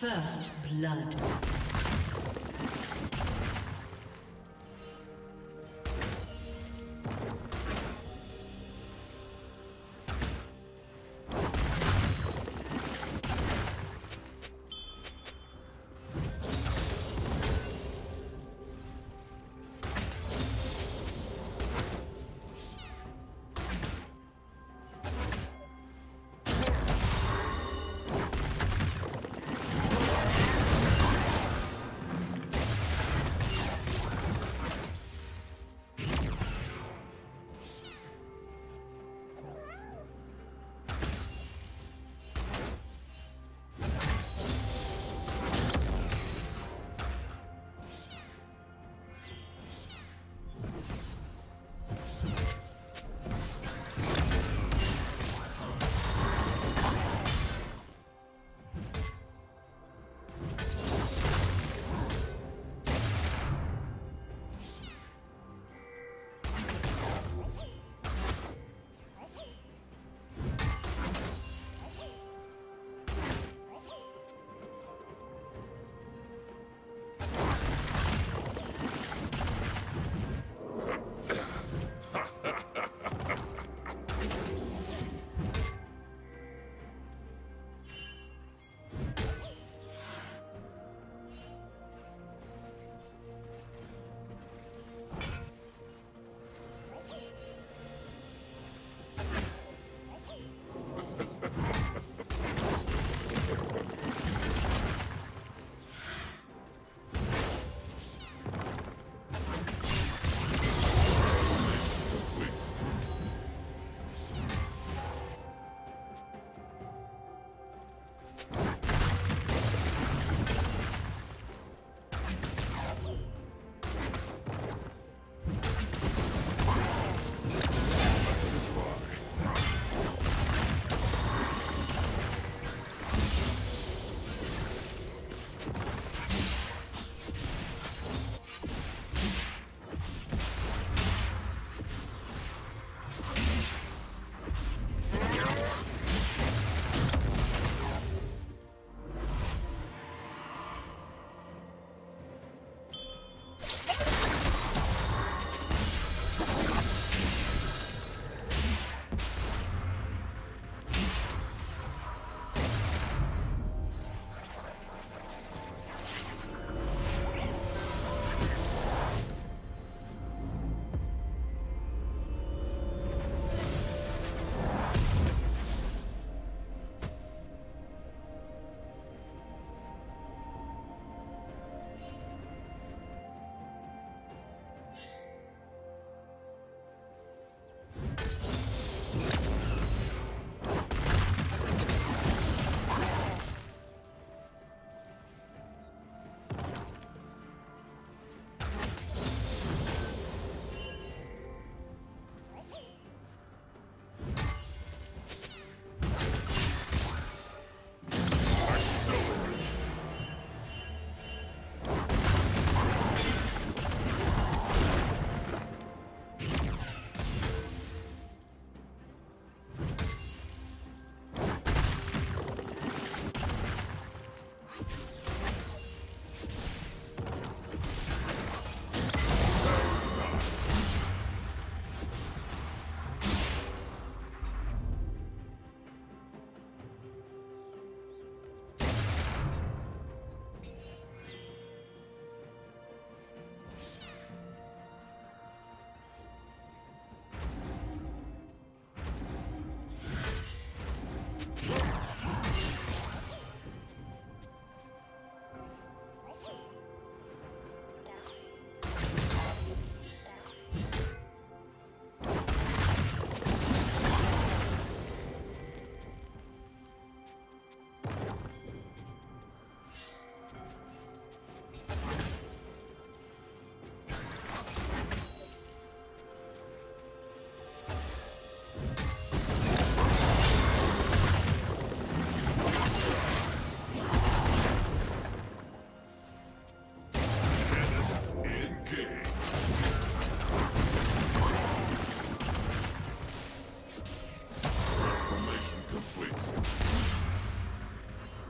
First blood.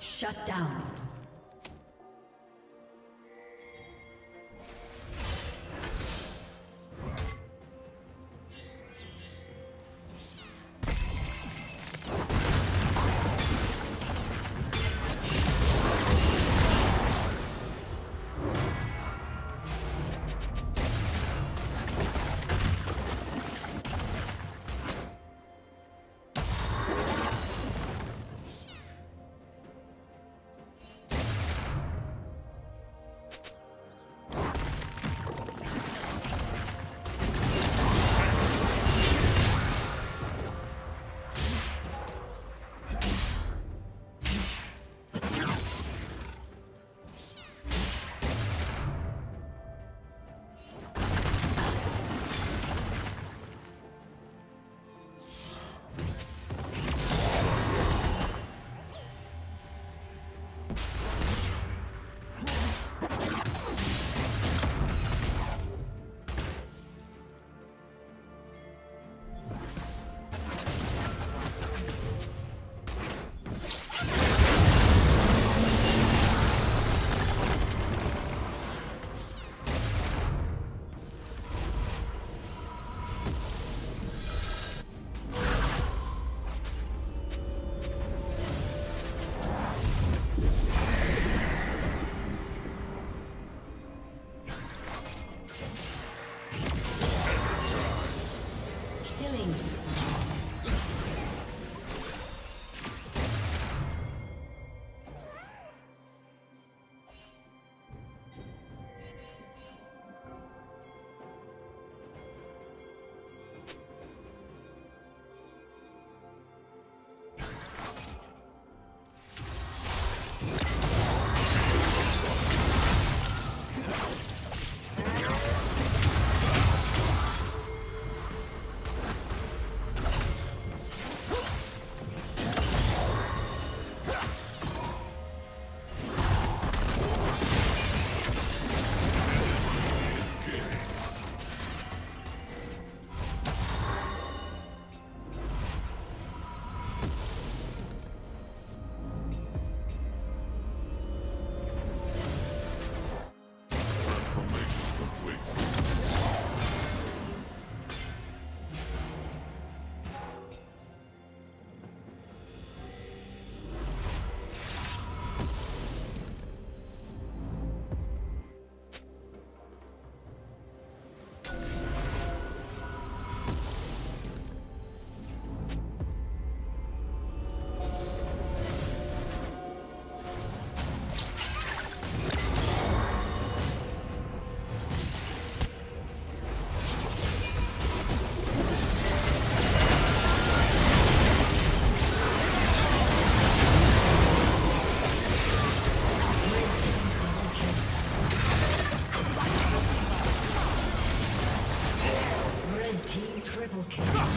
Shut down. Killing.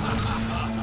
Ha ha ha ha!